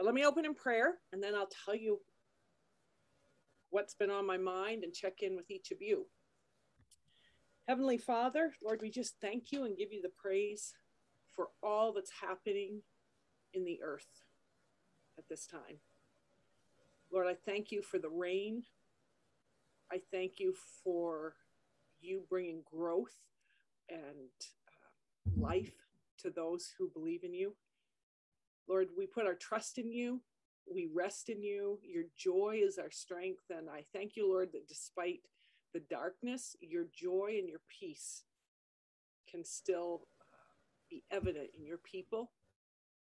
But let me open in prayer and then I'll tell you what's been on my mind and check in with each of you. Heavenly Father, Lord, we just thank you and give you the praise for all that's happening in the earth at this time. Lord, I thank you for the rain. I thank you for you bringing growth and uh, life to those who believe in you. Lord, we put our trust in you. We rest in you. Your joy is our strength. And I thank you, Lord, that despite the darkness, your joy and your peace can still be evident in your people,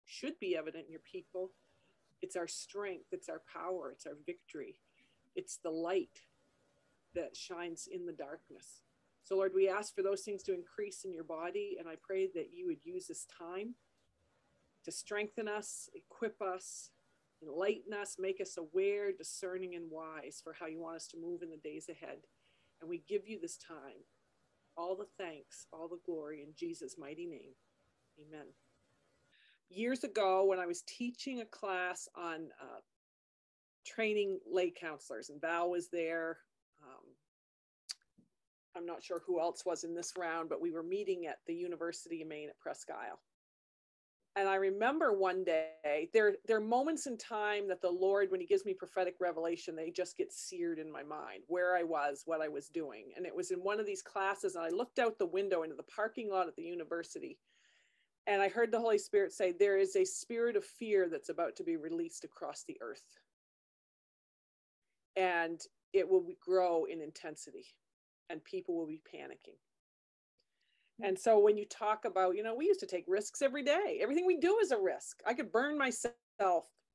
should be evident in your people. It's our strength, it's our power, it's our victory, it's the light that shines in the darkness. So, Lord, we ask for those things to increase in your body, and I pray that you would use this time to strengthen us, equip us, enlighten us, make us aware, discerning, and wise for how you want us to move in the days ahead. And we give you this time all the thanks, all the glory in Jesus' mighty name. Amen. Years ago, when I was teaching a class on uh, training lay counselors, and Val was there, um, I'm not sure who else was in this round, but we were meeting at the University of Maine at Presque Isle and I remember one day there there are moments in time that the Lord, when He gives me prophetic revelation, they just get seared in my mind where I was, what I was doing. And it was in one of these classes, and I looked out the window into the parking lot at the university, and I heard the Holy Spirit say, There is a spirit of fear that's about to be released across the earth. And it will grow in intensity, and people will be panicking and so when you talk about, you know, we used to take risks every day. Everything we do is a risk. I could burn myself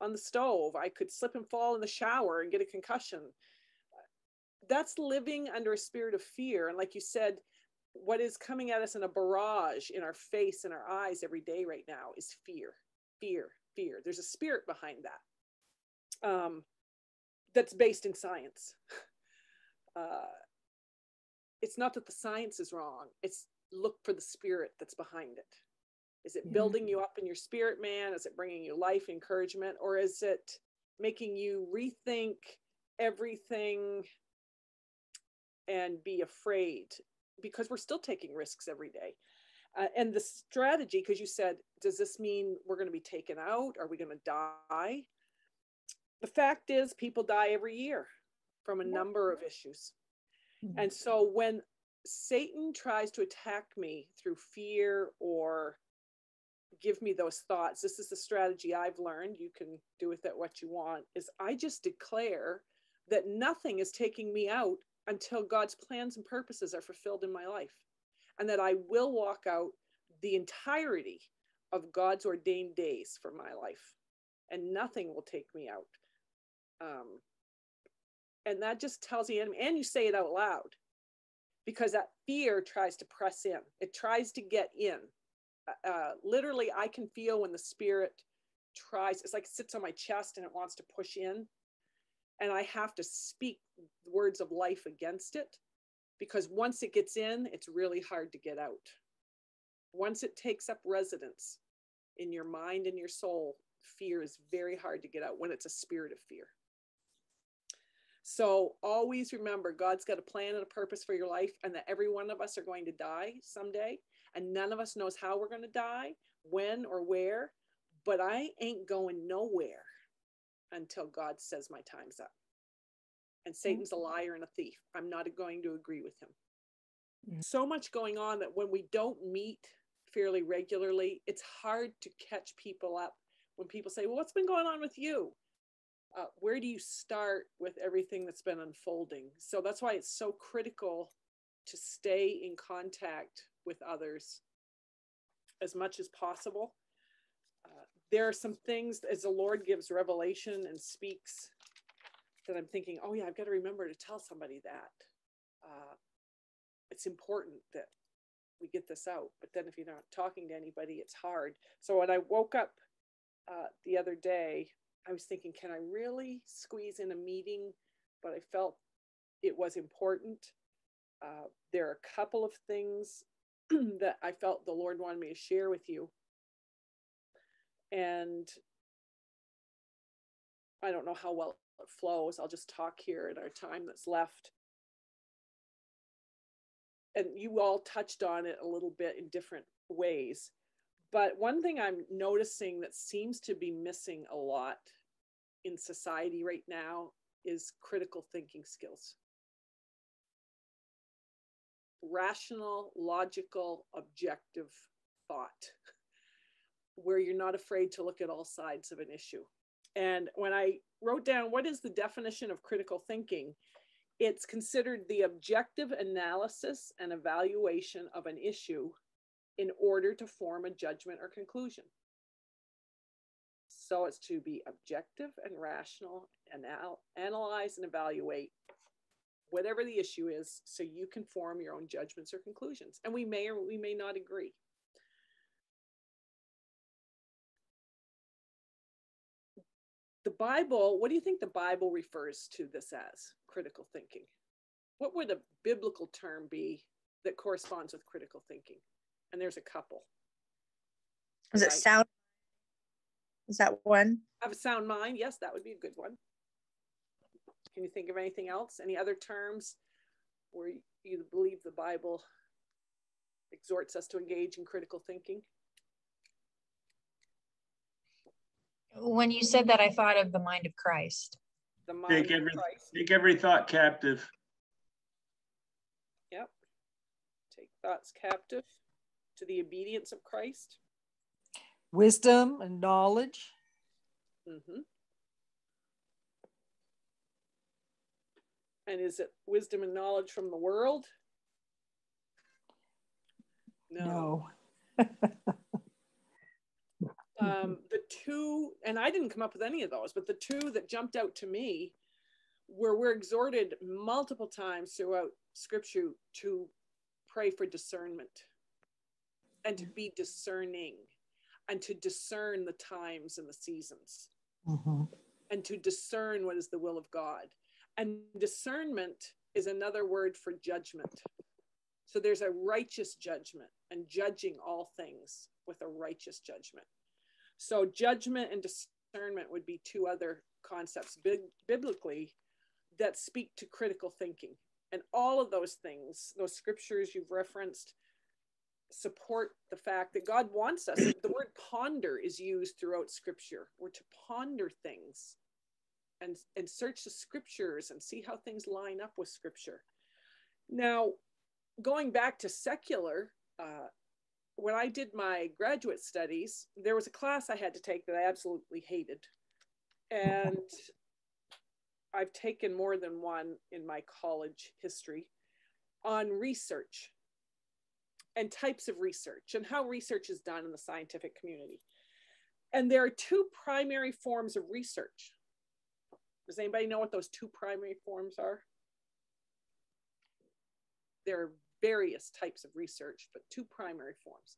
on the stove. I could slip and fall in the shower and get a concussion. That's living under a spirit of fear. And like you said, what is coming at us in a barrage in our face and our eyes every day right now is fear, fear, fear. There's a spirit behind that um, that's based in science. Uh, it's not that the science is wrong. It's look for the spirit that's behind it. Is it building you up in your spirit, man? Is it bringing you life, encouragement, or is it making you rethink everything and be afraid? Because we're still taking risks every day. Uh, and the strategy, because you said, does this mean we're going to be taken out? Are we going to die? The fact is, people die every year from a number of issues. Mm-hmm. And so when Satan tries to attack me through fear or give me those thoughts, this is the strategy I've learned. You can do with it what you want. Is I just declare that nothing is taking me out until God's plans and purposes are fulfilled in my life, and that I will walk out the entirety of God's ordained days for my life, and nothing will take me out. Um, and that just tells the enemy, and you say it out loud because that fear tries to press in, it tries to get in. Uh, uh, literally, I can feel when the spirit tries, it's like it sits on my chest and it wants to push in. And I have to speak words of life against it because once it gets in, it's really hard to get out. Once it takes up residence in your mind and your soul, fear is very hard to get out when it's a spirit of fear. So always remember God's got a plan and a purpose for your life, and that every one of us are going to die someday. And none of us knows how we're going to die, when or where. But I ain't going nowhere until God says my time's up. And Satan's a liar and a thief. I'm not going to agree with him. Mm-hmm. So much going on that when we don't meet fairly regularly, it's hard to catch people up when people say, Well, what's been going on with you? Uh, where do you start with everything that's been unfolding? So that's why it's so critical to stay in contact with others as much as possible. Uh, there are some things as the Lord gives revelation and speaks that I'm thinking, oh yeah, I've got to remember to tell somebody that. Uh, it's important that we get this out. But then if you're not talking to anybody, it's hard. So when I woke up uh, the other day, I was thinking, can I really squeeze in a meeting? But I felt it was important. Uh, there are a couple of things that I felt the Lord wanted me to share with you. And I don't know how well it flows. I'll just talk here in our time that's left. And you all touched on it a little bit in different ways. But one thing I'm noticing that seems to be missing a lot in society right now is critical thinking skills. Rational, logical, objective thought, where you're not afraid to look at all sides of an issue. And when I wrote down what is the definition of critical thinking, it's considered the objective analysis and evaluation of an issue in order to form a judgment or conclusion. So it's to be objective and rational and anal- analyze and evaluate whatever the issue is so you can form your own judgments or conclusions. And we may or we may not agree. The Bible, what do you think the Bible refers to this as? Critical thinking. What would a biblical term be that corresponds with critical thinking? And there's a couple. Is it Right. sound? Is that one? Have a sound mind. Yes, that would be a good one. Can you think of anything else? Any other terms where you- you believe the Bible exhorts us to engage in critical thinking? When you said that, I thought of the mind of Christ. The mind of every- Christ. Take every thought captive. Yep. Take thoughts captive to the obedience of Christ. wisdom and knowledge. hmm And is it wisdom and knowledge from the world? No. um, the two, and I didn't come up with any of those, but the two that jumped out to me where we're exhorted multiple times throughout scripture to pray for discernment and to be discerning and to discern the times and the seasons Mhm. and to discern what is the will of God. And discernment is another word for judgment. So there's a righteous judgment and judging all things with a righteous judgment. So judgment and discernment would be two other concepts big, biblically that speak to critical thinking. And all of those things, those scriptures you've referenced, support the fact that God wants us. the word ponder is used throughout scripture. We're to ponder things and, and search the scriptures and see how things line up with scripture. Now, going back to secular, uh, when I did my graduate studies, there was a class I had to take that I absolutely hated. And I've taken more than one in my college history on research and types of research and how research is done in the scientific community. And there are two primary forms of research. Does anybody know what those two primary forms are? There are various types of research, but two primary forms.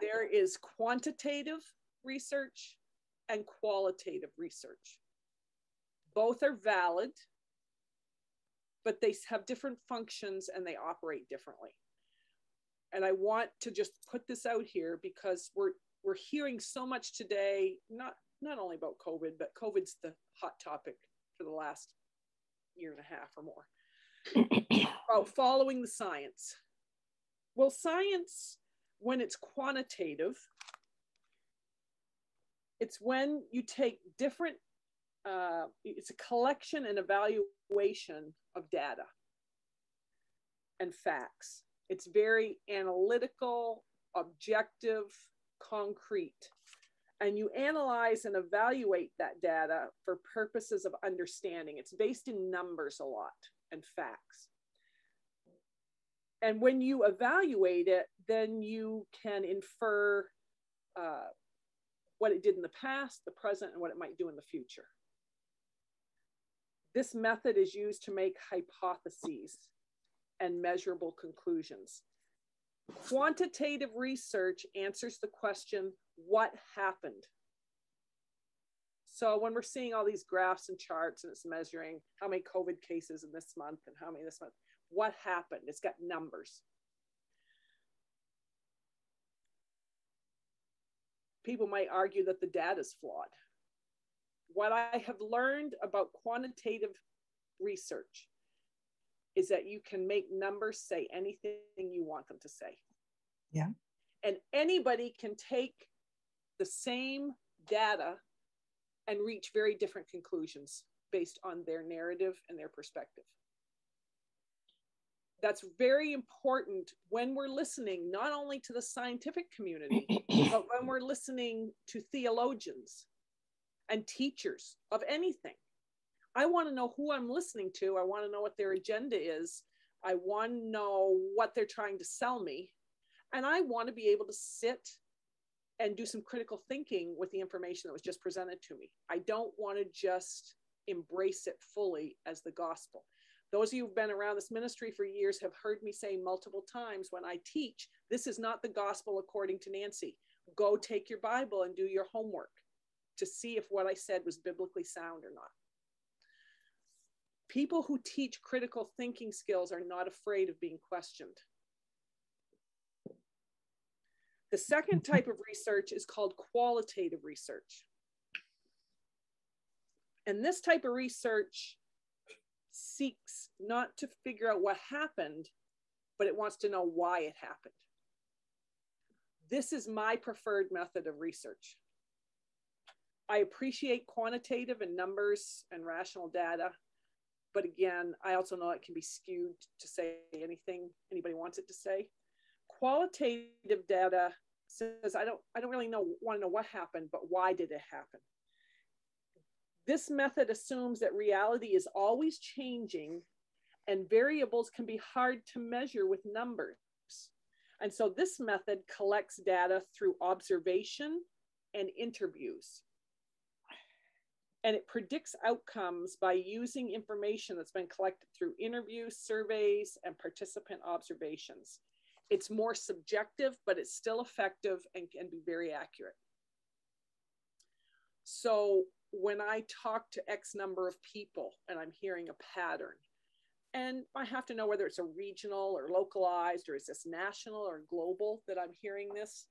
There is quantitative research and qualitative research. Both are valid, but they have different functions and they operate differently. And I want to just put this out here because we're we're hearing so much today, not not only about COVID, but COVID's the hot topic for the last year and a half or more about following the science. Well, science, when it's quantitative, it's when you take different, uh, it's a collection and evaluation of data and facts. It's very analytical, objective, concrete. And you analyze and evaluate that data for purposes of understanding. It's based in numbers a lot and facts. And when you evaluate it, then you can infer uh, what it did in the past, the present, and what it might do in the future. This method is used to make hypotheses and measurable conclusions. Quantitative research answers the question, what happened? So when we're seeing all these graphs and charts and it's measuring how many COVID cases in this month and how many this month, what happened? It's got numbers. People might argue that the data is flawed. what I have learned about quantitative research is that you can make numbers say anything you want them to say. Yeah. And anybody can take the same data and reach very different conclusions based on their narrative and their perspective. That's very important when we're listening, not only to the scientific community, but when we're listening to theologians and teachers of anything. I want to know who I'm listening to. I want to know what their agenda is. I want to know what they're trying to sell me. And I want to be able to sit and do some critical thinking with the information that was just presented to me. I don't want to just embrace it fully as the gospel. Those of you who've been around this ministry for years have heard me say multiple times when I teach, this is not the gospel according to Nancy. Go take your Bible and do your homework to see if what I said was biblically sound or not. People who teach critical thinking skills are not afraid of being questioned. The second mm-hmm. type of research is called qualitative research. And this type of research seeks not to figure out what happened, but it wants to know why it happened. This is my preferred method of research. I appreciate quantitative and numbers and rational data, but again, I also know it can be skewed to say anything anybody wants it to say. Qualitative data says I don't I don't really know want to know what happened, but why did it happen? This method assumes that reality is always changing and variables can be hard to measure with numbers. And so this method collects data through observation and interviews. And it predicts outcomes by using information that's been collected through interviews, surveys, and participant observations. It's more subjective, but it's still effective and can be very accurate. So when I talk to X number of people and I'm hearing a pattern, and I have to know whether it's a regional or localized or is this national or global that I'm hearing this.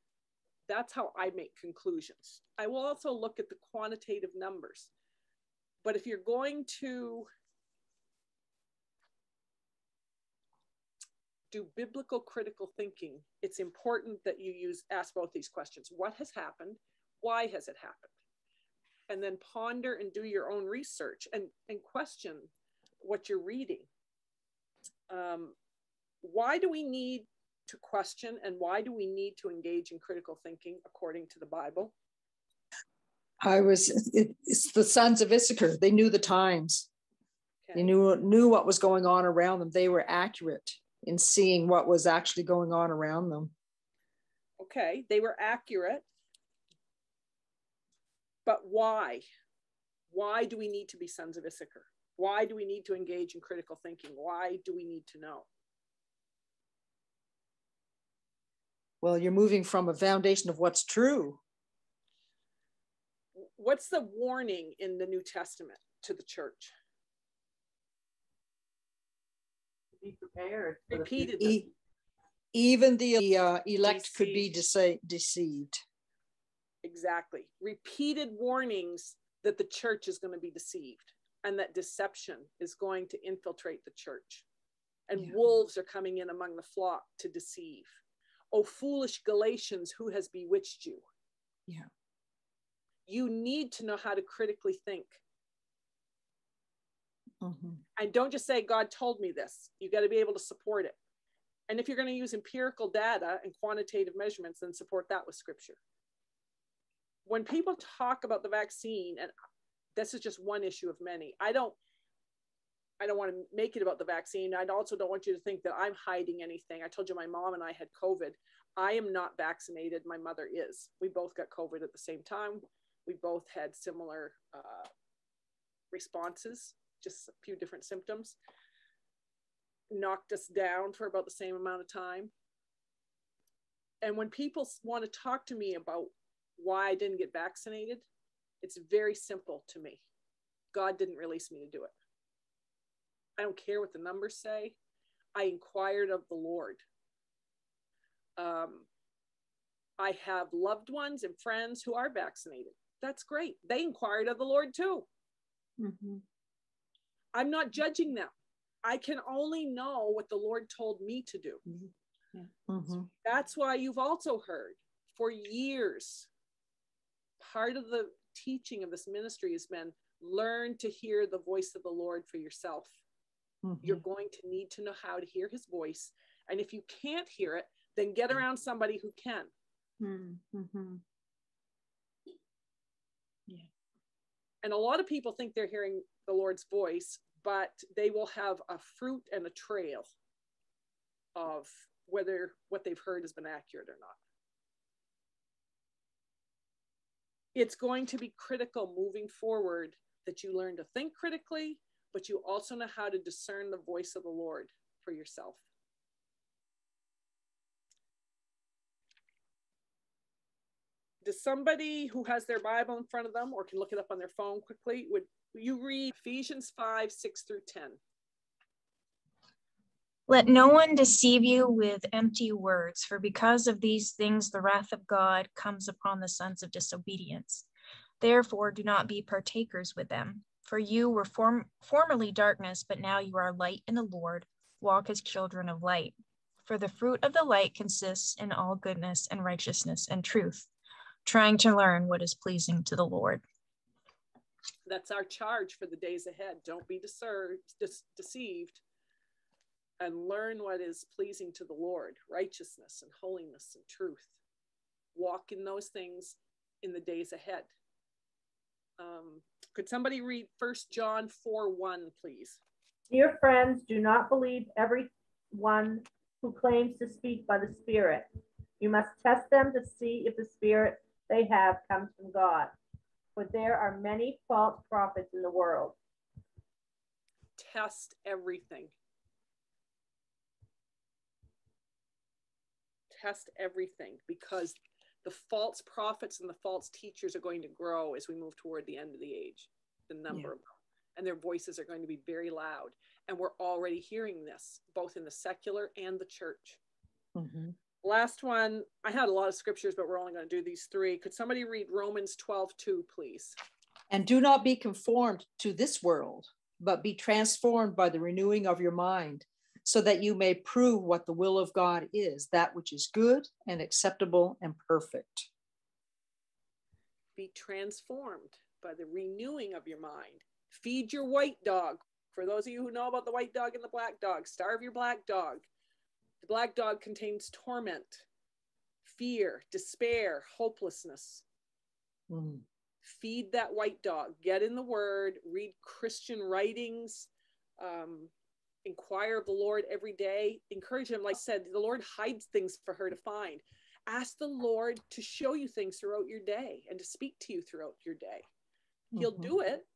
That's how I make conclusions. I will also look at the quantitative numbers. But if you're going to do biblical critical thinking, it's important that you use ask both these questions. What has happened? Why has it happened? And then ponder and do your own research and, and question what you're reading. Um, why do we need to question and why do we need to engage in critical thinking according to the Bible? I was, it, it's the sons of Issachar. They knew the times. Okay. They knew knew what was going on around them. They were accurate in seeing what was actually going on around them. Okay, they were accurate. But why? Why do we need to be sons of Issachar? Why do we need to engage in critical thinking? Why do we need to know? Well, you're moving from a foundation of what's true. What's the warning in the New Testament to the church? Be prepared. for. Repeatedly. E- even the uh, elect could be Deceived. dece- deceived. Exactly. Repeated warnings that the church is going to be deceived and that deception is going to infiltrate the church. And Yeah. wolves are coming in among the flock to deceive. Oh, foolish Galatians, who has bewitched you? Yeah. You need to know how to critically think. Mhm. And don't just say, God told me this. You got to be able to support it. And if you're going to use empirical data and quantitative measurements, then support that with scripture. When people talk about the vaccine, and this is just one issue of many, I don't I don't want to make it about the vaccine. I also don't want you to think that I'm hiding anything. I told you my mom and I had COVID. I am not vaccinated. My mother is. We both got COVID at the same time. We both had similar uh, responses, just a few different symptoms. Knocked us down for about the same amount of time. And when people want to talk to me about why I didn't get vaccinated, it's very simple to me. God didn't release me to do it. I don't care what the numbers say. I inquired of the Lord. Um, I have loved ones and friends who are vaccinated. That's great. They inquired of the Lord too. Mhm. I'm not judging them. I can only know what the Lord told me to do. Mhm. That's why you've also heard for years, part of the teaching of this ministry has been learn to hear the voice of the Lord for yourself. You're Mhm. going to need to know how to hear his voice. And if you can't hear it, then get around somebody who can. Mhm. And a lot of people think they're hearing the Lord's voice, but they will have a fruit and a trail of whether what they've heard has been accurate or not. It's going to be critical moving forward that you learn to think critically, but you also know how to discern the voice of the Lord for yourself. Does somebody who has their Bible in front of them or can look it up on their phone quickly, would you read Ephesians 5 6 through 10? Let no one deceive you with empty words, for because of these things the wrath of God comes upon the sons of disobedience. Therefore, do not be partakers with them. For you were form- formerly darkness, but now you are light in the Lord. Walk as children of light. For the fruit of the light consists in all goodness and righteousness and truth, trying to learn what is pleasing to the Lord. That's our charge for the days ahead. Don't be discerned, dis- deceived and learn what is pleasing to the Lord righteousness and holiness and truth. Walk in those things in the days ahead. Um, could somebody read First John 4 1, please? Dear friends, do not believe everyone who claims to speak by the Spirit. You must test them to see if the Spirit they have comes from God. For there are many false prophets in the world. Test everything. Test everything because the false prophets and the false teachers are going to grow as we move toward the end of the age, the number of them. And their voices are going to be very loud. And we're already hearing this, both in the secular and the church. Mhm. Last one, I had a lot of scriptures, but we're only going to do these three. Could somebody read Romans 12 2, please? And do not be conformed to this world, but be transformed by the renewing of your mind, so that you may prove what the will of God is, that which is good and acceptable and perfect. Be transformed by the renewing of your mind. Feed your white dog. For those of you who know about the white dog and the black dog, starve your black dog. The black dog contains torment, fear, despair, hopelessness. Mhm. feed that white dog. Get in the word. Read christian writings. Um, inquire of the lord every day. Encourage him. Like i said the lord hides things for her to find. Ask the lord to show you things throughout your day and to speak to you throughout your day. He'll Mhm. do it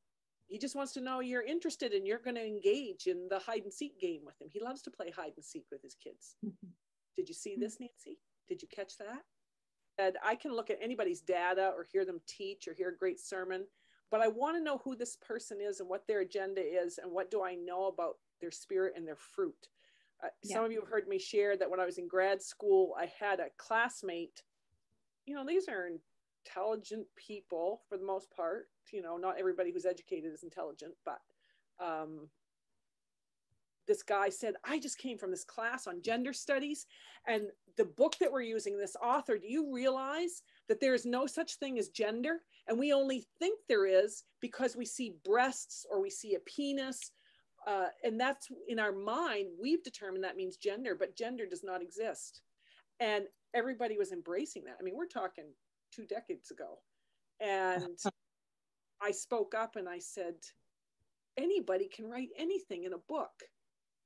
he just wants to know you're interested and you're going to engage in the hide and seek game with him he loves to play hide and seek with his kids Mhm. did you see this nancy did you catch that and I can look at anybody's data or hear them teach or hear a great sermon, but I want to know who this person is and what their agenda is and what do I know about their spirit and their fruit. Uh, Yeah. Some of you have heard me share that when I was in grad school, I had a classmate. You know, these are intelligent people for the most part. You know, not everybody who's educated is intelligent, but um, this guy said, I just came from this class on gender studies. And the book that we're using, this author, do you realize that there is no such thing as gender? And we only think there is because we see breasts or we see a penis. Uh, and that's in our mind, we've determined that means gender, but gender does not exist. And everybody was embracing that. I mean, we're talking two decades ago. And I spoke up and I said, anybody can write anything in a book.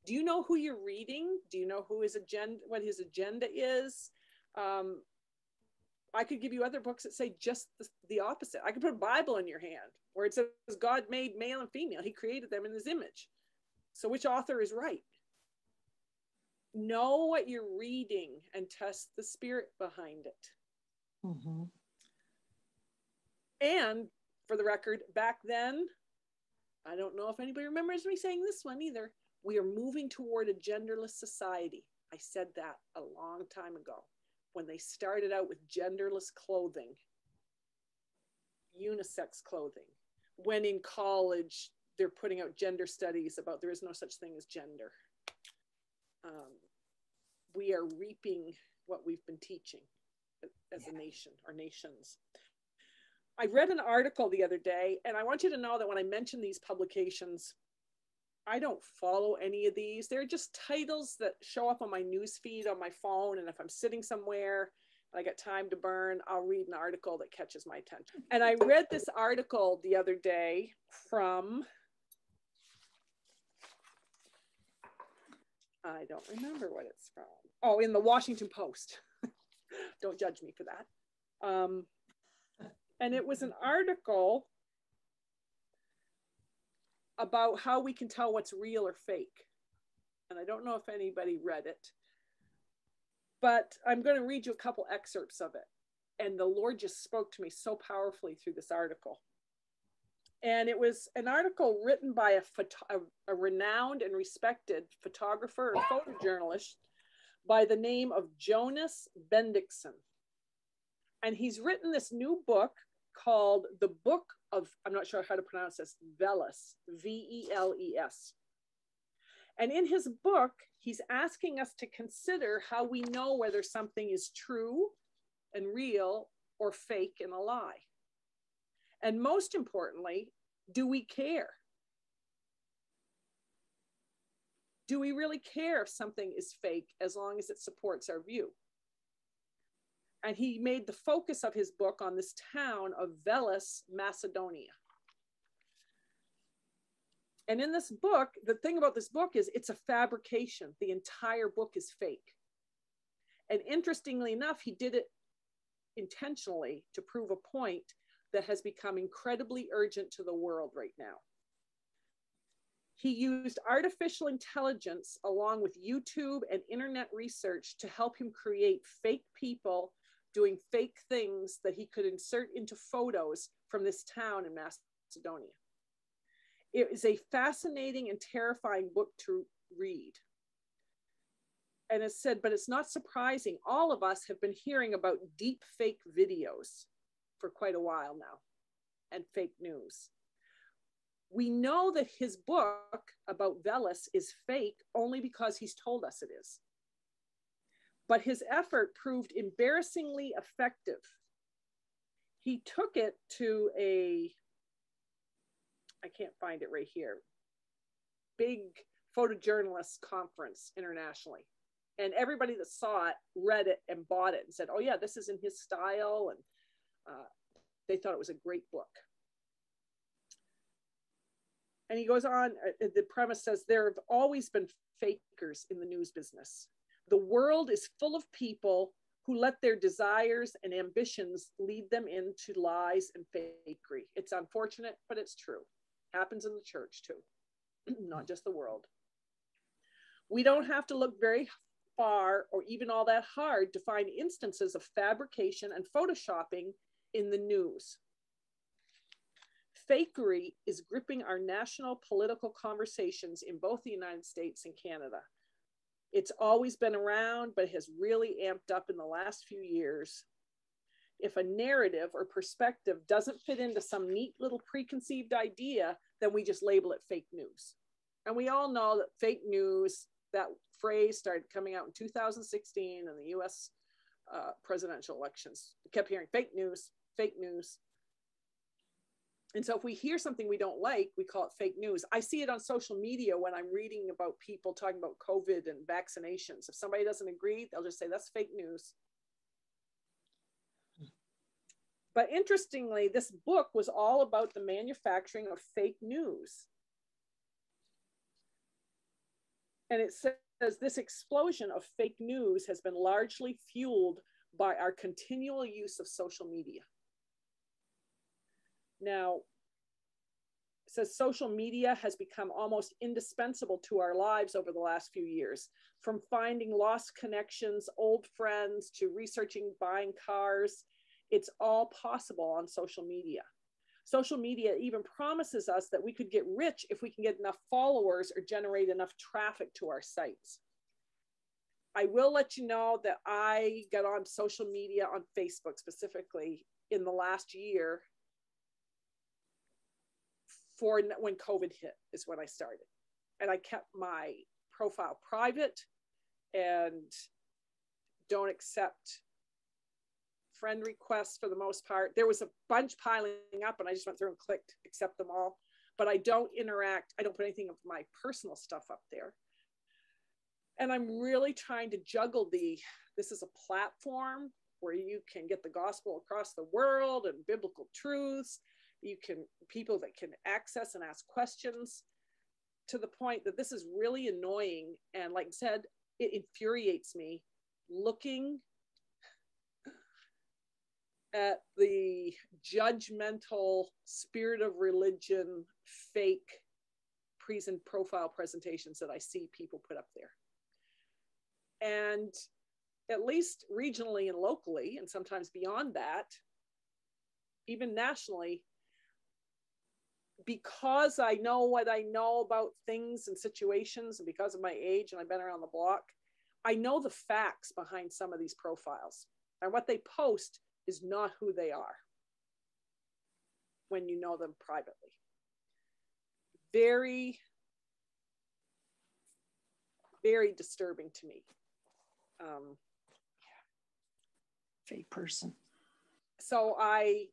Do you know who you're reading? Do you know who his agenda what his agenda is? Um, i could give you other books that say just the, the opposite. I could put a bible in your hand where it says god made male and female. He created them in his image. So which author is right? Know what you're reading and test the spirit behind it Mhm. and for the record back then i don't know if anybody remembers me saying this one either we are moving toward a genderless society. I said that a long time ago when they started out with genderless clothing. unisex clothing when in college they're putting out gender studies about there is no such thing as gender. Um, we are reaping what we've been teaching as a nation or nations. I read an article the other day, and I want you to know that when I mention these publications, I don't follow any of these. They're just titles that show up on my news feed on my phone. And if I'm sitting somewhere and I got time to burn, I'll read an article that catches my attention. And I read this article the other day from, I don't remember what it's from. Oh, in the Washington Post. don't judge me for that. Um, and it was an article about how we can tell what's real or fake. And I don't know if anybody read it, but I'm going to read you a couple excerpts of it. And the Lord just spoke to me so powerfully through this article. And it was an article written by a, a renowned and respected photographer and photojournalist by the name of Jonas Bendiksen. And he's written this new book called The Book of, I'm not sure how to pronounce this, Veles, V E L E S. And in his book, he's asking us to consider how we know whether something is true and real or fake and a lie. And most importantly, do we care? Do we really care if something is fake as long as it supports our view? and he made the focus of his book on this town of Veles, Macedonia. And in this book, the thing about this book is it's a fabrication. The entire book is fake. And interestingly enough, he did it intentionally to prove a point that has become incredibly urgent to the world right now. He used artificial intelligence along with YouTube and internet research to help him create fake people doing fake things that he could insert into photos from this town in Macedonia. It is a fascinating and terrifying book to read. And it said, but it's not surprising. All of us have been hearing about deep fake videos for quite a while now and fake news. We know that his book about Veles is fake only because he's told us it is but his effort proved embarrassingly effective. He took it to a, I can't find it right here, big photojournalist conference internationally. And everybody that saw it read it and bought it and said, oh, yeah, this is in his style. And uh, they thought it was a great book. And he goes on, uh, the premise says there have always been fakers in the news business. The world is full of people who let their desires and ambitions lead them into lies and fakery. It's unfortunate, but it's true. Happens in the church too, not just the world. We don't have to look very far or even all that hard to find instances of fabrication and photoshopping in the news. Fakery is gripping our national political conversations in both the United States and Canada. It's always been around, but has really amped up in the last few years. If a narrative or perspective doesn't fit into some neat little preconceived idea, then we just label it fake news. And we all know that fake news, that phrase started coming out in 2016 in the US uh, presidential elections. We kept hearing fake news, fake news. And so if we hear something we don't like, we call it fake news. I see it on social media when I'm reading about people talking about COVID and vaccinations. If somebody doesn't agree, they'll just say that's fake news. But interestingly, this book was all about the manufacturing of fake news. And it says this explosion of fake news has been largely fueled by our continual use of social media. Now, says social media has become almost indispensable to our lives over the last few years. From finding lost connections, old friends, to researching buying cars, it's all possible on social media. Social media even promises us that we could get rich if we can get enough followers or generate enough traffic to our sites. I will let you know that I got on social media on Facebook specifically in the last year for when COVID hit, is when I started. And I kept my profile private and don't accept friend requests for the most part. There was a bunch piling up, and I just went through and clicked accept them all. But I don't interact, I don't put anything of my personal stuff up there. And I'm really trying to juggle the this is a platform where you can get the gospel across the world and biblical truths. You can people that can access and ask questions to the point that this is really annoying. And like I said, it infuriates me looking at the judgmental spirit of religion fake present profile presentations that I see people put up there. And at least regionally and locally, and sometimes beyond that, even nationally, because I know what I know about things and situations, and because of my age and I've been around the block, I know the facts behind some of these profiles. And what they post is not who they are when you know them privately. Very, very disturbing to me. Um, Fake person. so I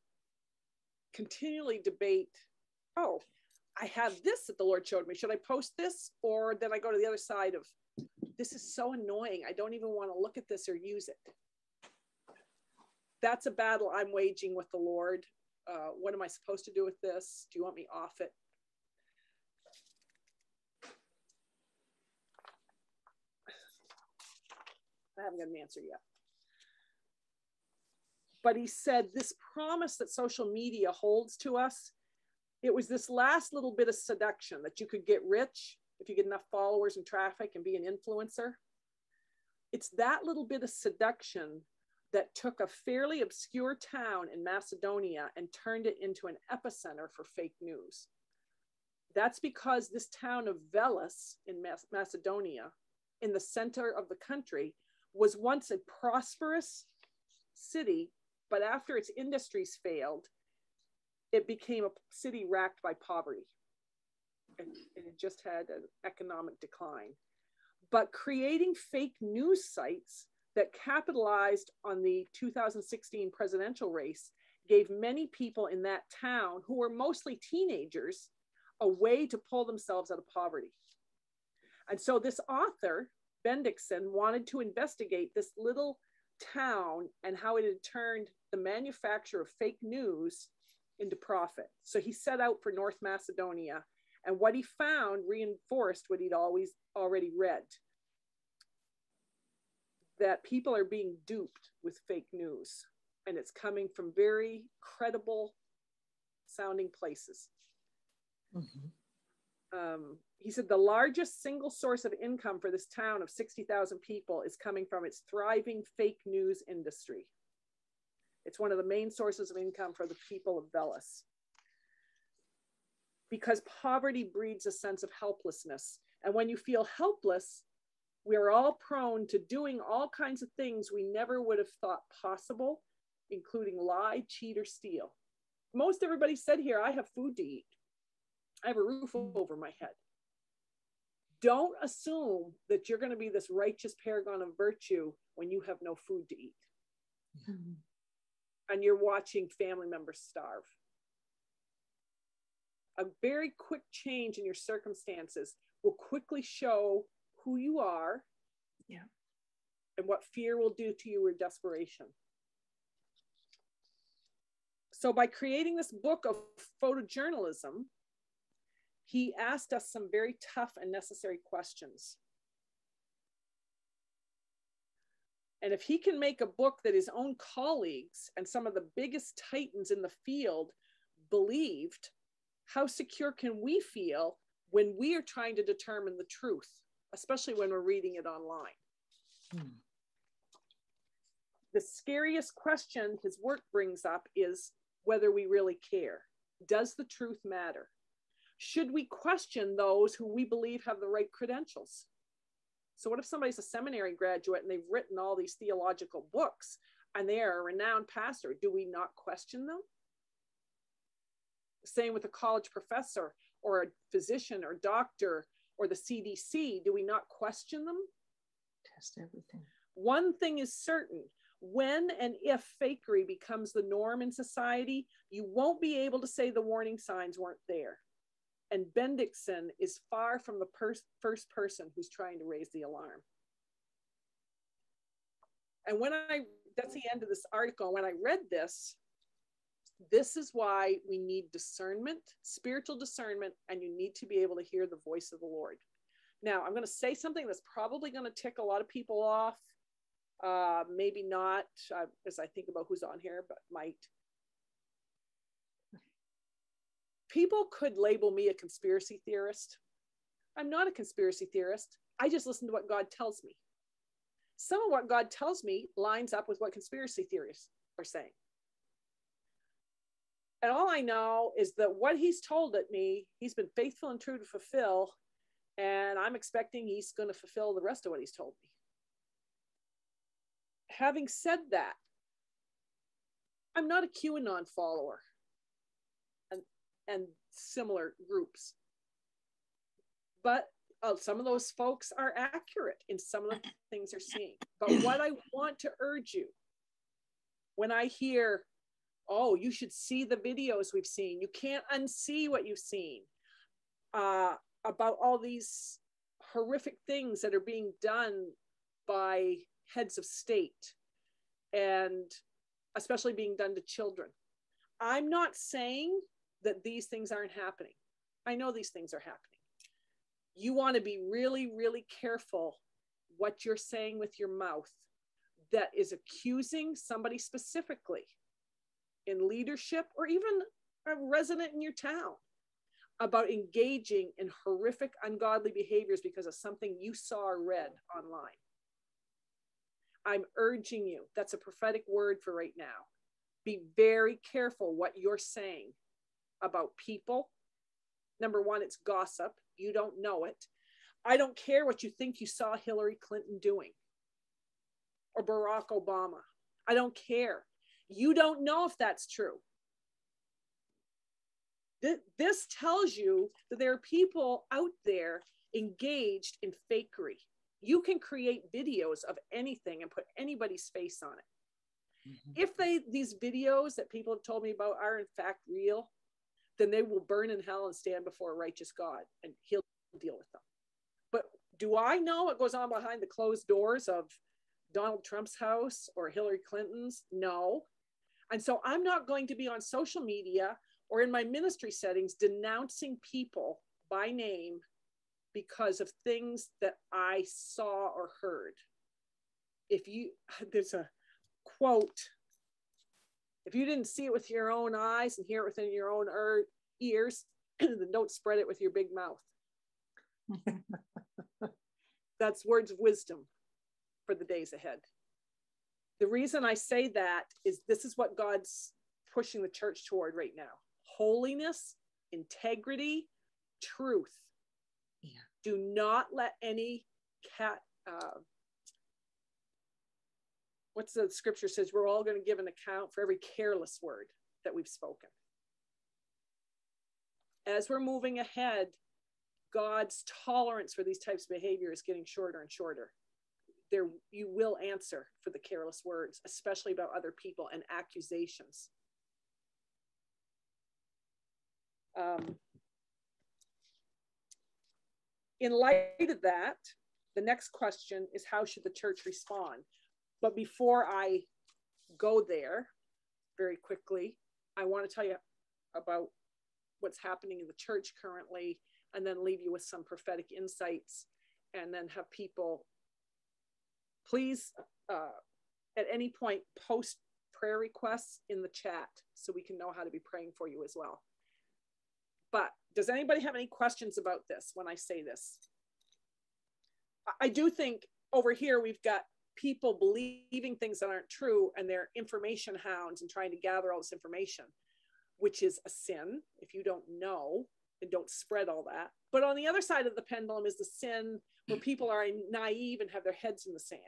continually debate oh, I have this that the Lord showed me. Should I post this? Or then I go to the other side of this is so annoying. I don't even want to look at this or use it. That's a battle I'm waging with the Lord. Uh, what am I supposed to do with this? Do you want me off it? I haven't got an answer yet. But he said this promise that social media holds to us, it was this last little bit of seduction that you could get rich if you get enough followers and traffic and be an influencer. It's that little bit of seduction that took a fairly obscure town in Macedonia and turned it into an epicenter for fake news. That's because this town of Veles in Mas- Macedonia, in the center of the country, was once a prosperous city, but after its industries failed, it became a city racked by poverty. And, and it just had an economic decline. But creating fake news sites that capitalized on the 2016 presidential race gave many people in that town, who were mostly teenagers, a way to pull themselves out of poverty. And so this author, Bendiksen, wanted to investigate this little town and how it had turned the manufacture of fake news into profit. So he set out for North Macedonia, and what he found reinforced what he'd always already read that people are being duped with fake news, and it's coming from very credible sounding places. Mhm. Um, he said the largest single source of income for this town of 60,000 people is coming from its thriving fake news industry. It's one of the main sources of income for the people of Veles. Because poverty breeds a sense of helplessness. And when you feel helpless, we're all prone to doing all kinds of things we never would have thought possible, including lie, cheat, or steal. Most everybody said here, I have food to eat. I have a roof over my head. Don't assume that you're going to be this righteous paragon of virtue when you have no food to eat mm-hmm. And you're watching family members starve. A very quick change in your circumstances will quickly show who you are Yeah. and what fear will do to you or desperation. So, by creating this book of photojournalism, he asked us some very tough and necessary questions. And if he can make a book that his own colleagues and some of the biggest titans in the field believed, how secure can we feel when we are trying to determine the truth, especially when we're reading it online? Hmm. The scariest question his work brings up is whether we really care. Does the truth matter? Should we question those who we believe have the right credentials? So, what if somebody's a seminary graduate and they've written all these theological books and they are a renowned pastor? Do we not question them? Same with a college professor or a physician or doctor or the CDC. Do we not question them? Test everything. One thing is certain when and if fakery becomes the norm in society, you won't be able to say the warning signs weren't there. And Bendiksen is far from the pers- first person who's trying to raise the alarm. And when I, that's the end of this article. When I read this, this is why we need discernment, spiritual discernment, and you need to be able to hear the voice of the Lord. Now, I'm going to say something that's probably going to tick a lot of people off. Uh, maybe not, uh, as I think about who's on here, but might. People could label me a conspiracy theorist. I'm not a conspiracy theorist. I just listen to what God tells me. Some of what God tells me lines up with what conspiracy theorists are saying. And all I know is that what he's told at me, he's been faithful and true to fulfill. And I'm expecting he's going to fulfill the rest of what he's told me. Having said that, I'm not a QAnon follower and, similar groups. But uh, some of those folks are accurate in some of the things they're seeing. But what I want to urge you when I hear, oh, you should see the videos we've seen, you can't unsee what you've seen uh, about all these horrific things that are being done by heads of state and especially being done to children. I'm not saying that these things aren't happening. I know these things are happening you want to be really, really careful what you're saying with your mouth that is accusing somebody specifically in leadership or even a resident in your town about engaging in horrific, ungodly behaviors because of something you saw or read online. I'm urging you, that's a prophetic word for right now. Be very careful what you're saying about people. Number one, it's gossip. You don't know it. I don't care what you think you saw Hillary Clinton doing or Barack Obama. I don't care. You don't know if that's true. This tells you that there are people out there engaged in fakery. You can create videos of anything and put anybody's face on it. Mm-hmm. If they these videos that people have told me about are in fact real, then they will burn in hell and stand before a righteous God and he'll deal with them. But do I know what goes on behind the closed doors of Donald Trump's house or Hillary Clinton's? No. And so I'm not going to be on social media or in my ministry settings denouncing people by name because of things that I saw or heard. If you, there's a quote if you didn't see it with your own eyes and hear it within your own er- ears, then don't spread it with your big mouth. That's words of wisdom for the days ahead. The reason I say that is this is what God's pushing the church toward right now holiness, integrity, truth. Yeah. Do not let any cat, uh, what's the scripture says we're all going to give an account for every careless word that we've spoken. As we're moving ahead god's tolerance for these types of behavior is getting shorter and shorter. There you will answer for the careless words especially about other people and accusations. Um, in light of that the next question is how should the church respond but before I go there very quickly, I want to tell you about what's happening in the church currently and then leave you with some prophetic insights and then have people please uh, at any point post prayer requests in the chat so we can know how to be praying for you as well. But does anybody have any questions about this when I say this? I do think over here we've got people believing things that aren't true and they're information hounds and trying to gather all this information, which is a sin if you don't know and don't spread all that. But on the other side of the pendulum is the sin where people are naive and have their heads in the sand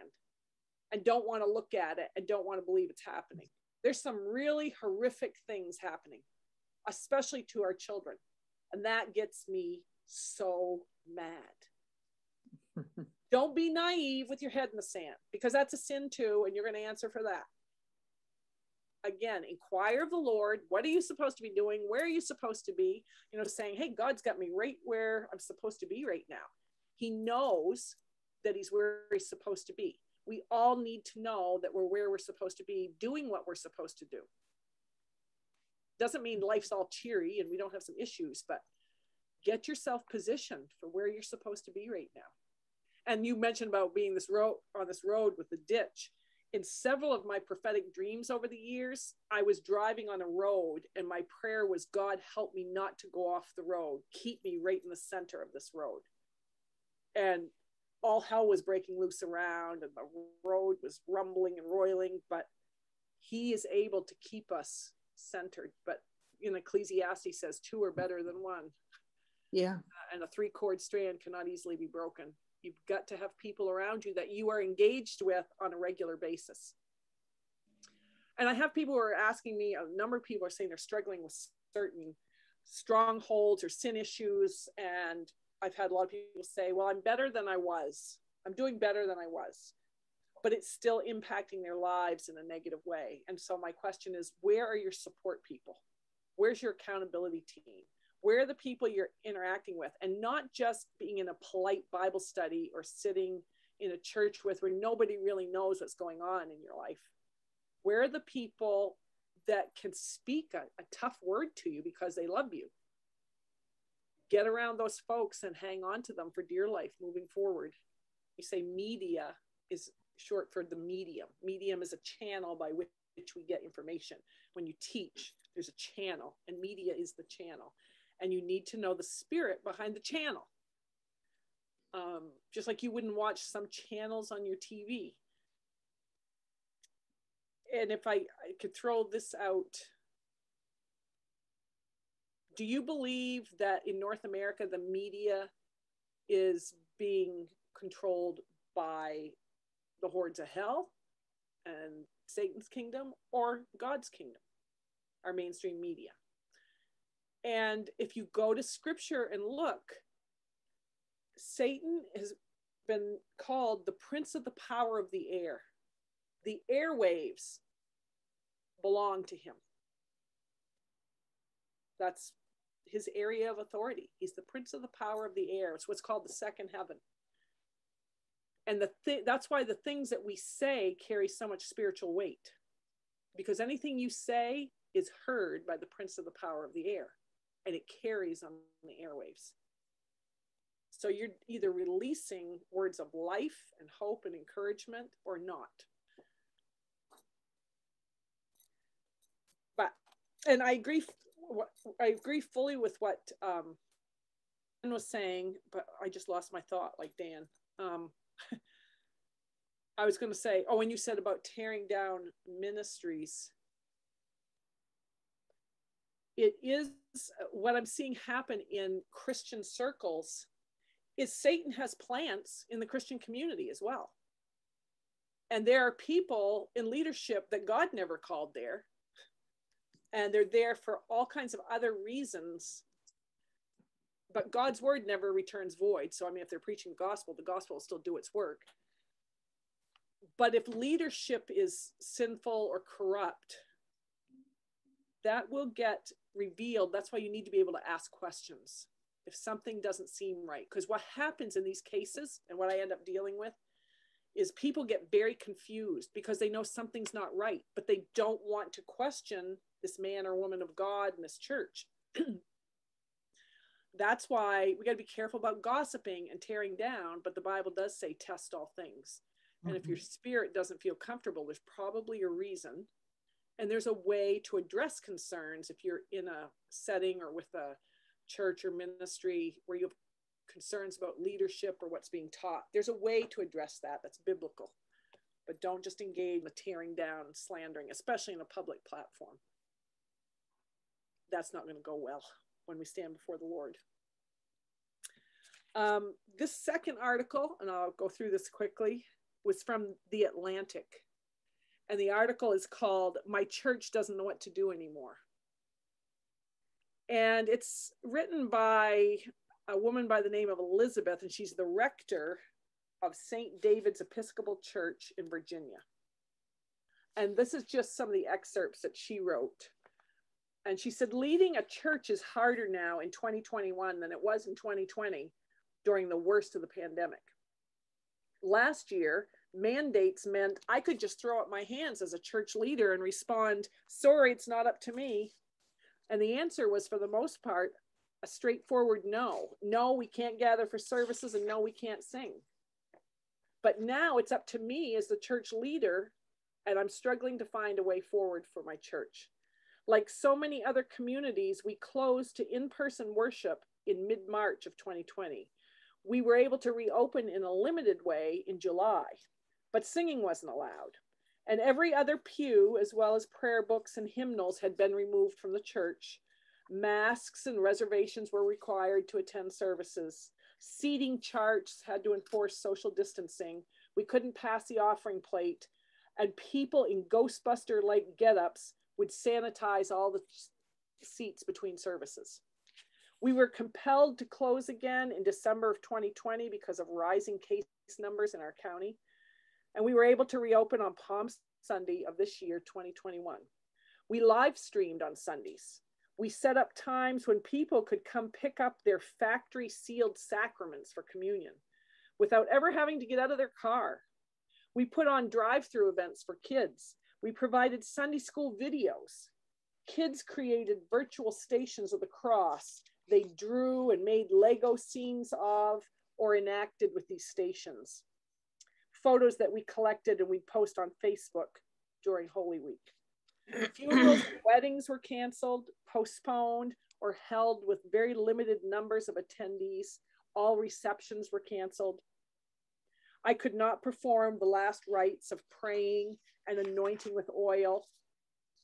and don't want to look at it and don't want to believe it's happening. There's some really horrific things happening especially to our children. And that gets me so mad. Don't be naive with your head in the sand because that's a sin too, and you're going to answer for that. Again, inquire of the Lord. What are you supposed to be doing? Where are you supposed to be? You know, saying, hey, God's got me right where I'm supposed to be right now. He knows that He's where He's supposed to be. We all need to know that we're where we're supposed to be, doing what we're supposed to do. Doesn't mean life's all cheery and we don't have some issues, but get yourself positioned for where you're supposed to be right now. And you mentioned about being this road on this road with the ditch. In several of my prophetic dreams over the years, I was driving on a road and my prayer was, God, help me not to go off the road. Keep me right in the center of this road. And all hell was breaking loose around and the road was rumbling and roiling, but he is able to keep us centered. But in Ecclesiastes says two are better than one. Yeah. And a three chord strand cannot easily be broken. You've got to have people around you that you are engaged with on a regular basis. And I have people who are asking me, a number of people are saying they're struggling with certain strongholds or sin issues. And I've had a lot of people say, well, I'm better than I was. I'm doing better than I was. But it's still impacting their lives in a negative way. And so my question is, where are your support people? Where's your accountability team? Where the people you're interacting with and not just being in a polite bible study or sitting in a church with where nobody really knows what's going on in your life. Where are the people that can speak a, a tough word to you because they love you? Get around those folks and hang on to them for dear life moving forward. You say media is short for the medium. Medium is a channel by which we get information. When you teach there's a channel and media is the channel and you need to know the spirit behind the channel. Um, just like you wouldn't watch some channels on your TV. And if I, I could throw this out, do you believe that in North America the media is being controlled by the hordes of hell and Satan's kingdom or God's kingdom, our mainstream media? And if you go to scripture and look, Satan has been called the prince of the power of the air. The airwaves belong to him. That's his area of authority. He's the prince of the power of the air. It's what's called the second heaven. And the th- that's why the things that we say carry so much spiritual weight. Because anything you say is heard by the prince of the power of the air and it carries on the airwaves. So you're either releasing words of life and hope and encouragement or not. But and I agree I agree fully with what um Dan was saying, but I just lost my thought like Dan. Um I was going to say, oh, when you said about tearing down ministries, it is uh, what I'm seeing happen in Christian circles is Satan has plants in the Christian community as well. And there are people in leadership that God never called there. And they're there for all kinds of other reasons. But God's word never returns void. So, I mean, if they're preaching the gospel, the gospel will still do its work. But if leadership is sinful or corrupt, that will get revealed. That's why you need to be able to ask questions if something doesn't seem right. Because what happens in these cases and what I end up dealing with is people get very confused because they know something's not right, but they don't want to question this man or woman of God in this church. That's why we got to be careful about gossiping and tearing down, but the Bible does say test all things. And mm-hmm. if your spirit doesn't feel comfortable, there's probably a reason and there's a way to address concerns if you're in a setting or with a church or ministry where you have concerns about leadership or what's being taught. There's a way to address that that's biblical but don't just engage with tearing down and slandering especially in a public platform. That's not going to go well when we stand before the lord. Um, this second article and i'll go through this quickly was from the atlantic and the article is called My Church Doesn't Know What to Do Anymore. And it's written by a woman by the name of Elizabeth, and she's the rector of St. David's Episcopal Church in Virginia. And this is just some of the excerpts that she wrote. And she said, leading a church is harder now in 2021 than it was in 2020 during the worst of the pandemic. Last year, mandates meant I could just throw up my hands as a church leader and respond, sorry, it's not up to me. And the answer was, for the most part, a straightforward no. No, we can't gather for services, and no, we can't sing. But now it's up to me as the church leader, and I'm struggling to find a way forward for my church. Like so many other communities, we closed to in person worship in mid March of 2020. We were able to reopen in a limited way in July, but singing wasn't allowed. And every other pew, as well as prayer books and hymnals, had been removed from the church. Masks and reservations were required to attend services. Seating charts had to enforce social distancing. We couldn't pass the offering plate. And people in Ghostbuster like get ups would sanitize all the seats between services. We were compelled to close again in December of 2020 because of rising case numbers in our county. And we were able to reopen on Palm Sunday of this year, 2021. We live streamed on Sundays. We set up times when people could come pick up their factory sealed sacraments for communion without ever having to get out of their car. We put on drive through events for kids we provided Sunday school videos. Kids created virtual stations of the cross. They drew and made Lego scenes of or enacted with these stations. Photos that we collected and we'd post on Facebook during Holy Week. Funerals and weddings were canceled, postponed, or held with very limited numbers of attendees. All receptions were canceled. I could not perform the last rites of praying and anointing with oil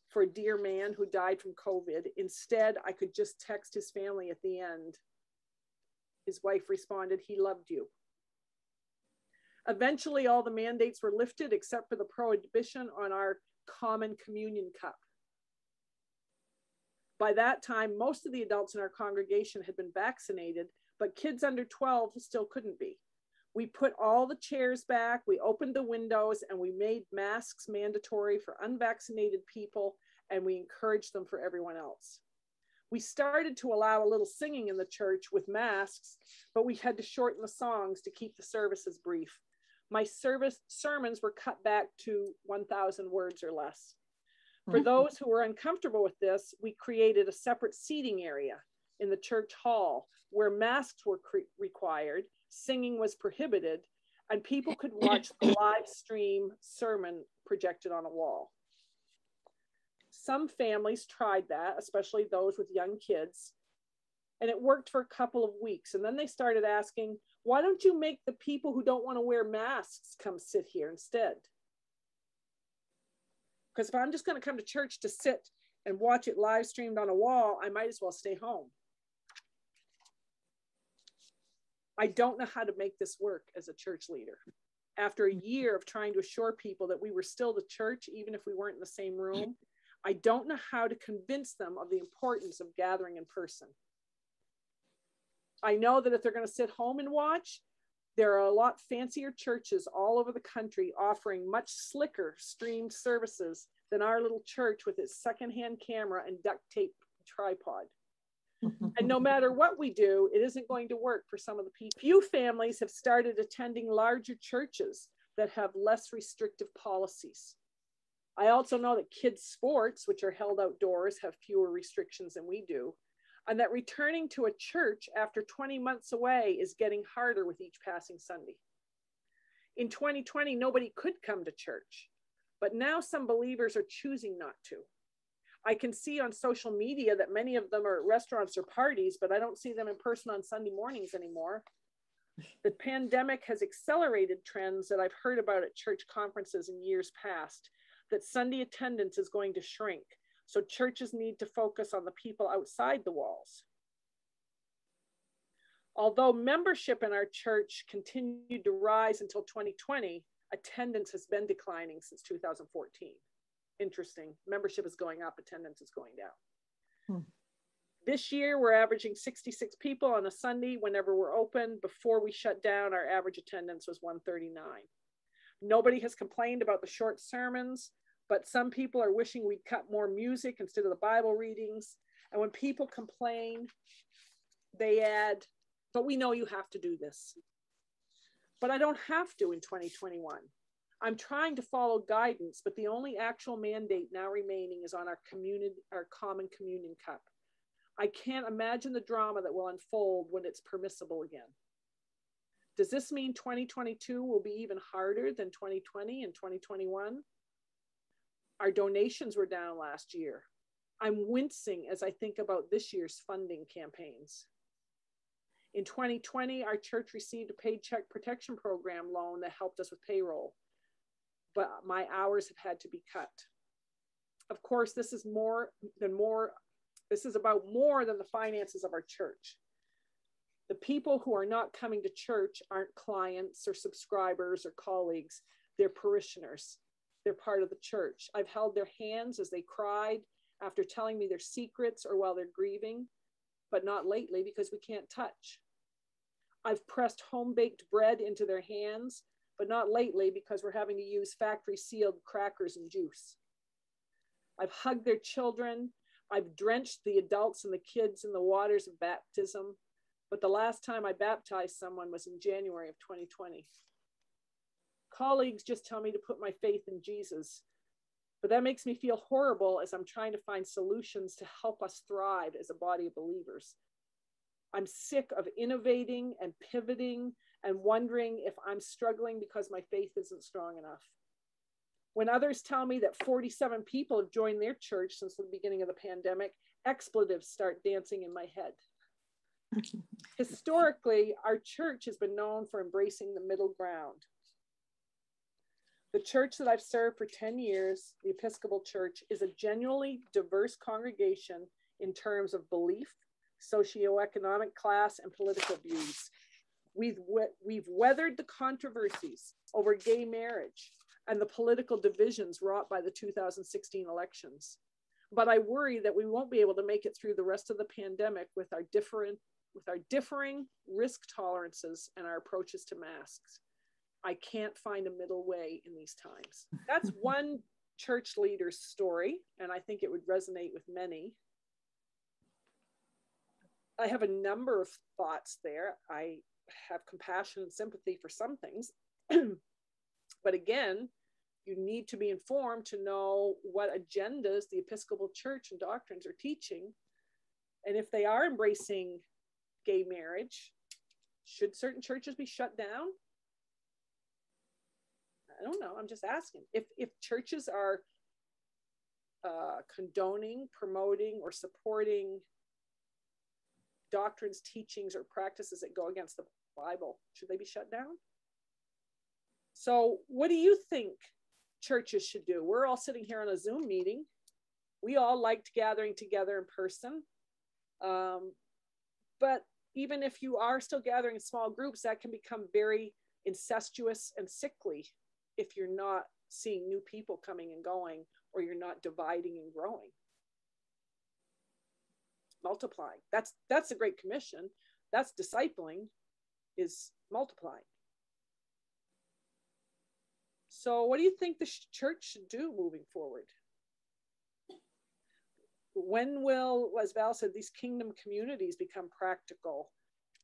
for a dear man who died from COVID. Instead, I could just text his family at the end. His wife responded, He loved you. Eventually, all the mandates were lifted except for the prohibition on our common communion cup. By that time, most of the adults in our congregation had been vaccinated, but kids under 12 still couldn't be we put all the chairs back, we opened the windows, and we made masks mandatory for unvaccinated people, and we encouraged them for everyone else. We started to allow a little singing in the church with masks, but we had to shorten the songs to keep the services brief. My service sermons were cut back to 1,000 words or less. For mm-hmm. those who were uncomfortable with this, we created a separate seating area in the church hall where masks were cre- required singing was prohibited, and people could watch the live stream sermon projected on a wall. Some families tried that, especially those with young kids, and it worked for a couple of weeks. And then they started asking, why don't you make the people who don't want to wear masks come sit here instead? Because if I'm just going to come to church to sit and watch it live streamed on a wall, I might as well stay home. I don't know how to make this work as a church leader. After a year of trying to assure people that we were still the church, even if we weren't in the same room, I don't know how to convince them of the importance of gathering in person. I know that if they're going to sit home and watch, there are a lot fancier churches all over the country offering much slicker streamed services than our little church with its secondhand camera and duct tape tripod and no matter what we do, it isn't going to work for some of the people. Few families have started attending larger churches that have less restrictive policies. I also know that kids' sports, which are held outdoors, have fewer restrictions than we do, and that returning to a church after 20 months away is getting harder with each passing Sunday. In 2020, nobody could come to church, but now some believers are choosing not to. I can see on social media that many of them are at restaurants or parties, but I don't see them in person on Sunday mornings anymore. The pandemic has accelerated trends that I've heard about at church conferences in years past that Sunday attendance is going to shrink. So churches need to focus on the people outside the walls. Although membership in our church continued to rise until 2020, attendance has been declining since 2014 interesting. Membership is going up, attendance is going down. Hmm. This year, we're averaging 66 people on a Sunday whenever we're open. Before we shut down, our average attendance was 139. Nobody has complained about the short sermons, but some people are wishing we'd cut more music instead of the Bible readings. And when people complain, they add, but we know you have to do this. But I don't have to in 2021. I'm trying to follow guidance, but the only actual mandate now remaining is on our community, our common communion cup. I can't imagine the drama that will unfold when it's permissible again. Does this mean 2022 will be even harder than 2020 and 2021? Our donations were down last year. I'm wincing as I think about this year's funding campaigns. In 2020, our church received a paycheck protection program loan that helped us with payroll, but my hours have had to be cut. Of course, this is more than more, this is about more than the finances of our church. The people who are not coming to church aren't clients or subscribers or colleagues, they're parishioners. They're part of the church. I've held their hands as they cried after telling me their secrets or while they're grieving but not lately because we can't touch. I've pressed home baked bread into their hands, but not lately because we're having to use factory sealed crackers and juice. I've hugged their children. I've drenched the adults and the kids in the waters of baptism. But the last time I baptized someone was in January of 2020. Colleagues just tell me to put my faith in Jesus, but that makes me feel horrible as I'm trying to find solutions to help us thrive as a body of believers. I'm sick of innovating and pivoting and wondering if I'm struggling because my faith isn't strong enough. When others tell me that 47 people have joined their church since the beginning of the pandemic, expletives start dancing in my head. Historically, our church has been known for embracing the middle ground. The church that I've served for 10 years, the Episcopal Church, is a genuinely diverse congregation in terms of belief, socioeconomic class, and political views. We've, we- we've weathered the controversies over gay marriage and the political divisions wrought by the 2016 elections. But I worry that we won't be able to make it through the rest of the pandemic with our different with our differing risk tolerances and our approaches to masks. I can't find a middle way in these times. That's one church leader's story, and I think it would resonate with many. I have a number of thoughts there. I have compassion and sympathy for some things. but again, you need to be informed to know what agendas the Episcopal Church and doctrines are teaching. And if they are embracing gay marriage, should certain churches be shut down? I don't know. I'm just asking. If if churches are uh, condoning, promoting, or supporting doctrines, teachings, or practices that go against the Bible, should they be shut down? So, what do you think churches should do? We're all sitting here on a Zoom meeting. We all liked gathering together in person. Um, but even if you are still gathering in small groups, that can become very incestuous and sickly if you're not seeing new people coming and going or you're not dividing and growing. Multiplying. That's that's the great commission. That's discipling is multiplying. So what do you think the church should do moving forward? When will as val said these kingdom communities become practical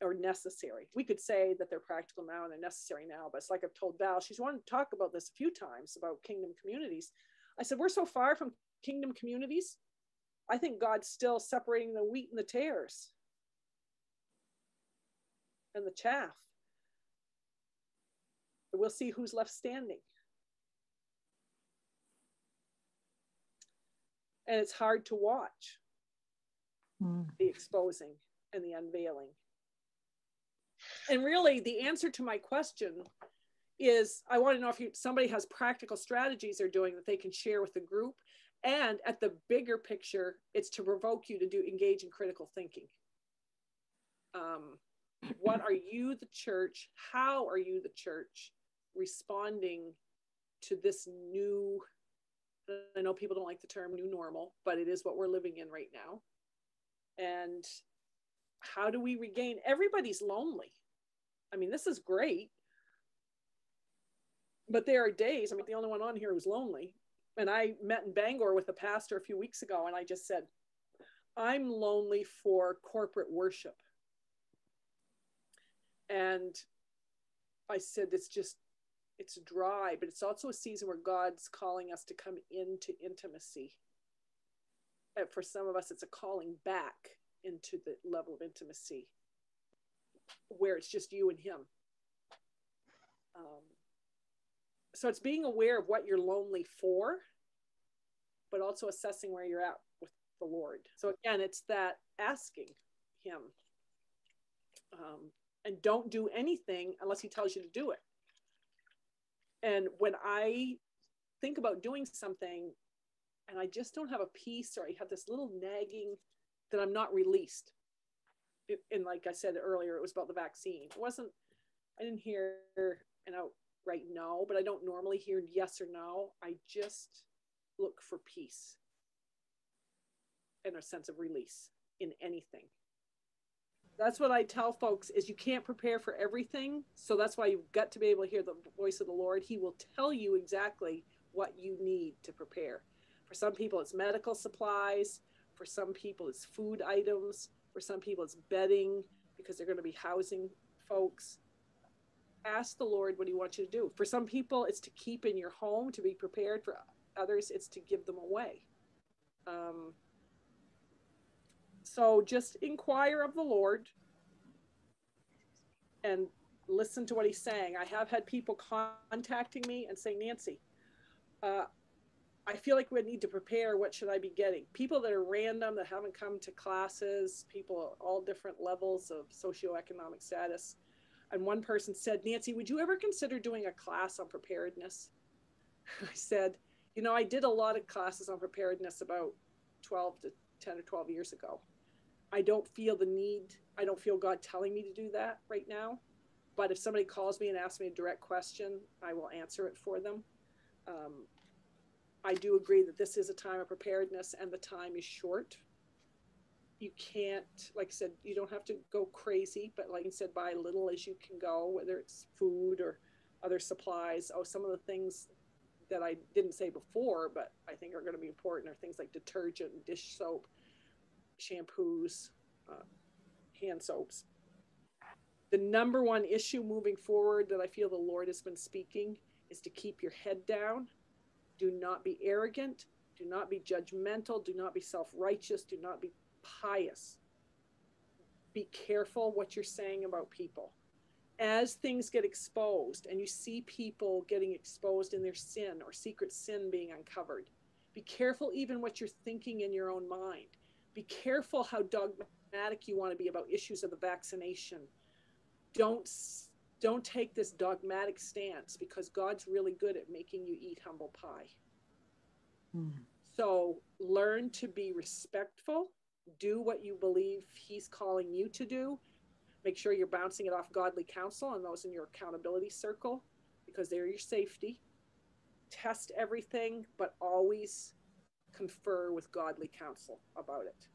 or necessary. We could say that they're practical now and they're necessary now, but it's like I've told Val, she's wanted to talk about this a few times about kingdom communities. I said, We're so far from kingdom communities. I think God's still separating the wheat and the tares and the chaff. But we'll see who's left standing. And it's hard to watch Mm. the exposing and the unveiling and really the answer to my question is i want to know if you, somebody has practical strategies they're doing that they can share with the group and at the bigger picture it's to provoke you to do engage in critical thinking um, what are you the church how are you the church responding to this new i know people don't like the term new normal but it is what we're living in right now And how do we regain? Everybody's lonely. I mean, this is great. But there are days, I mean, the only one on here who's lonely. And I met in Bangor with a pastor a few weeks ago, and I just said, I'm lonely for corporate worship. And I said, it's just, it's dry, but it's also a season where God's calling us to come into intimacy. And for some of us, it's a calling back into the level of intimacy where it's just you and Him. Um, so it's being aware of what you're lonely for, but also assessing where you're at with the Lord. So again, it's that asking Him. Um, and don't do anything unless He tells you to do it. And when I think about doing something and I just don't have a peace or I have this little nagging that I'm not released. And like I said earlier, it was about the vaccine. It wasn't, I didn't hear an outright no, but I don't normally hear yes or no. I just look for peace and a sense of release in anything. That's what I tell folks is you can't prepare for everything. So that's why you've got to be able to hear the voice of the Lord. He will tell you exactly what you need to prepare. For some people, it's medical supplies. For some people, it's food items. For some people, it's bedding because they're going to be housing folks. Ask the Lord what He wants you to do. For some people, it's to keep in your home to be prepared. For others, it's to give them away. Um, so just inquire of the Lord and listen to what He's saying. I have had people contacting me and saying, Nancy, uh, I feel like we need to prepare. What should I be getting? People that are random, that haven't come to classes, people all different levels of socioeconomic status. And one person said, Nancy, would you ever consider doing a class on preparedness? I said, you know, I did a lot of classes on preparedness about 12 to 10 or 12 years ago. I don't feel the need, I don't feel God telling me to do that right now. But if somebody calls me and asks me a direct question, I will answer it for them. Um, I do agree that this is a time of preparedness and the time is short. You can't, like I said, you don't have to go crazy, but like I said, buy little as you can go, whether it's food or other supplies. Oh, some of the things that I didn't say before, but I think are going to be important are things like detergent, and dish soap, shampoos, uh, hand soaps. The number one issue moving forward that I feel the Lord has been speaking is to keep your head down do not be arrogant. Do not be judgmental. Do not be self righteous. Do not be pious. Be careful what you're saying about people. As things get exposed and you see people getting exposed in their sin or secret sin being uncovered, be careful even what you're thinking in your own mind. Be careful how dogmatic you want to be about issues of the vaccination. Don't don't take this dogmatic stance because God's really good at making you eat humble pie. Mm. So learn to be respectful, do what you believe He's calling you to do. Make sure you're bouncing it off godly counsel and those in your accountability circle because they're your safety. Test everything, but always confer with godly counsel about it.